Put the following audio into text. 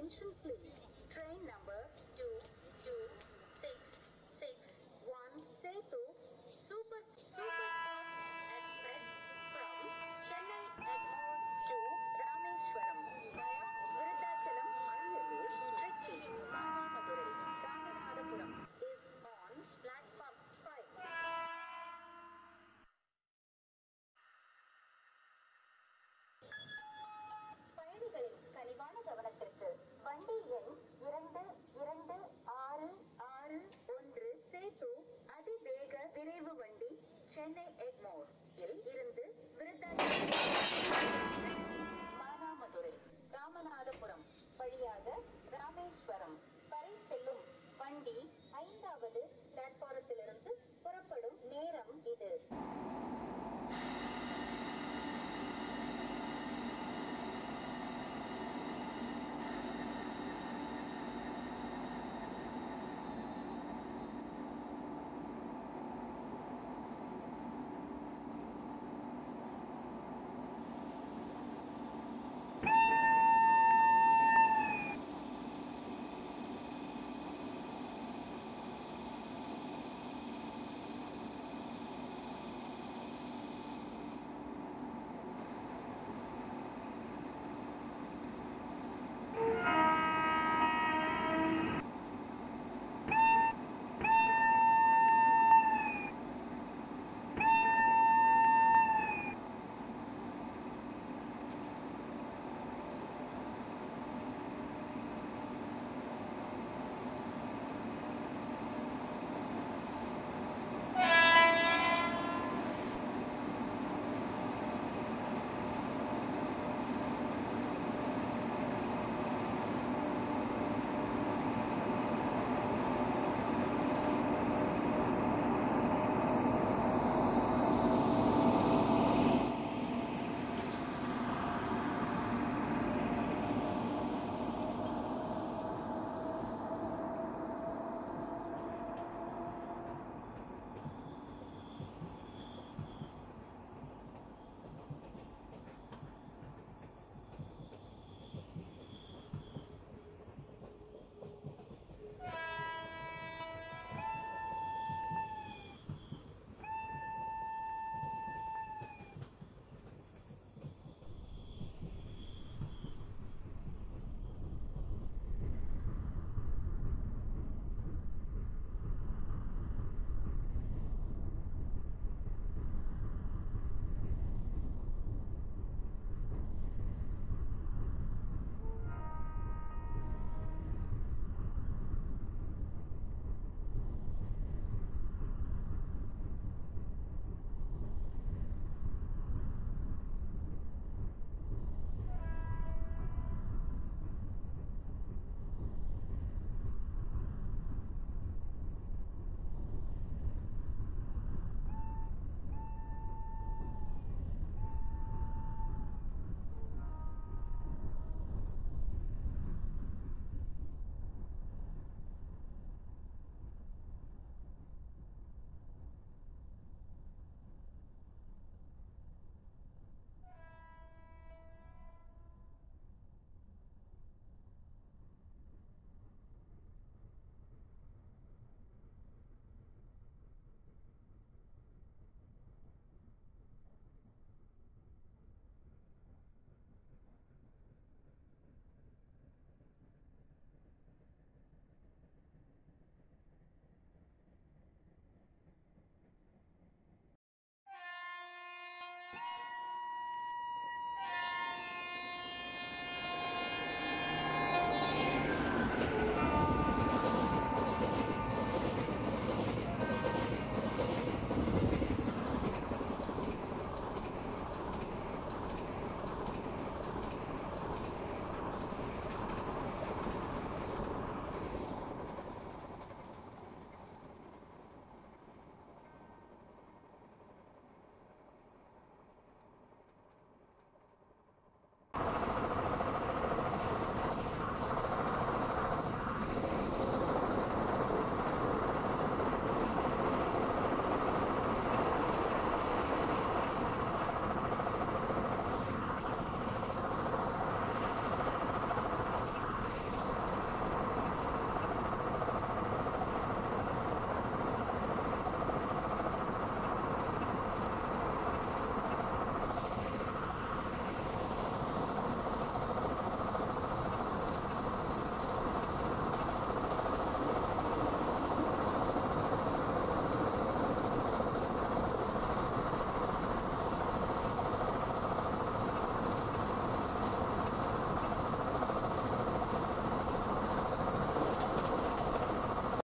Attention please. Chennai Egmore இருந்து மானாமதுரை ராமநாதபுரம் வழியாக ராமேஸ்வரம் வரை செல்லும் வண்டி ஐந்தாவது பிளாட்பாரத்திலிருந்து புறப்படும் நேரம் இது.